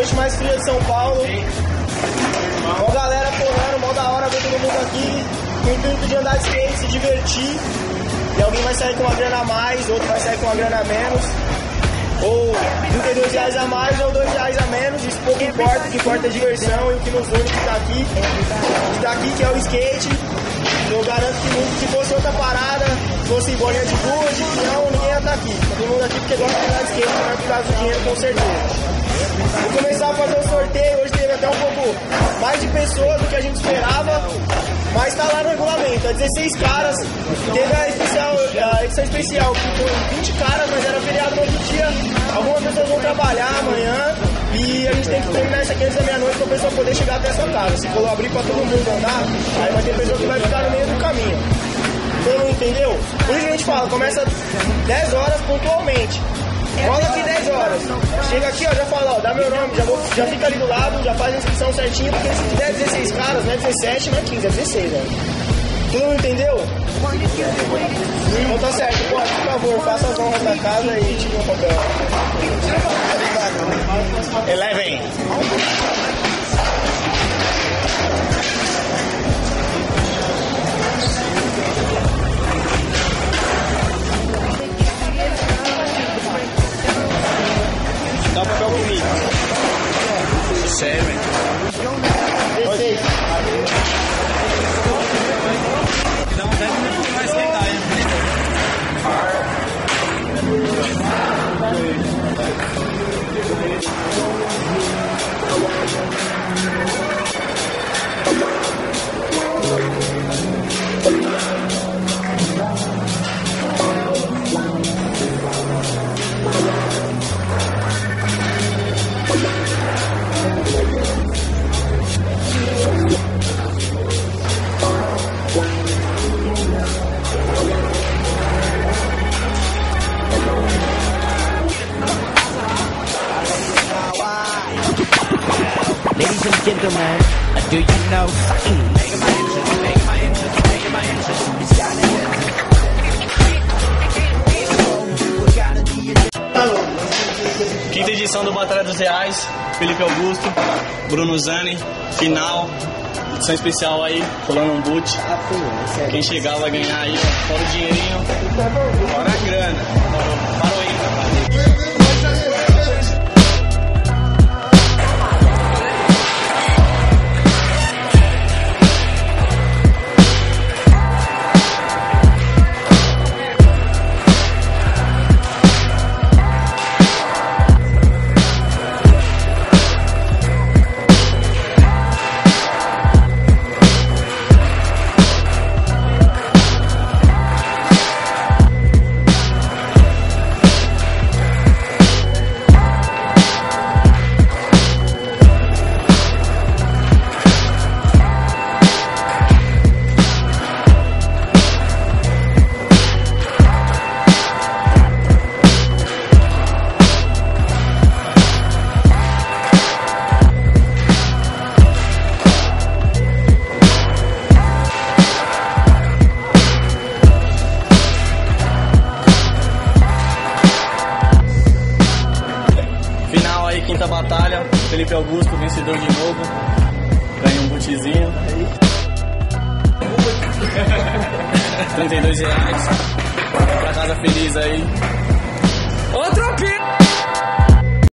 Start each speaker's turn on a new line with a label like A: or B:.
A: Noite mais fria de São Paulo. Ó galera pulando, mó da hora ver todo mundo aqui. Com o intuito de andar de skate, se divertir. E alguém vai sair com uma grana a mais, outro vai sair com uma grana a menos. Ou 32 reais a mais ou 2 reais a menos, isso pouco importa, o que importa é diversão e o que nos une que tá aqui. Que tá aqui que é o skate. Eu garanto que se fosse outra parada, fosse bolinha de gude, não, ninguém ia estar aqui. Todo mundo aqui porque gosta de andar de skate, é por causa do dinheiro com certeza. Vou começar a fazer o sorteio, hoje teve até um pouco mais de pessoas do que a gente esperava, mas tá lá no regulamento, é 16 caras, teve a, especial, a edição especial que foi 20 caras, mas era feriado no outro dia, algumas pessoas vão trabalhar amanhã e a gente tem que terminar isso aqui antes da meia-noite para pessoa poder chegar até a sua casa. Se for abrir para todo mundo andar, aí vai ter pessoa que vai ficar no meio do caminho. Todo mundo entendeu? Por isso que a gente fala, começa 10 horas pontualmente. Cola aqui 10 horas. Chega aqui, ó, já fala, ó, dá meu nome, já, vou, já fica ali do lado, já faz a inscrição certinho, porque se tiver 16 caras, não é 17, não é 15, é 16, né? Todo mundo entendeu? Então tá certo, pode, por favor, faça as honras da casa e tire o papel.
B: Eleven. tearing.
C: Ladies and gentlemen, do you know?
B: Quinta edição do Batalha dos Reais, Felipe Augusto, Bruno Zani, final, edição especial aí, rolando um boot. Quem chegar vai ganhar aí, fora o dinheirinho, fora a grana. quinta batalha, Felipe Augusto, vencedor de novo. Ganhei um botezinho. 32 reais. Pra casa feliz aí. Outro pia!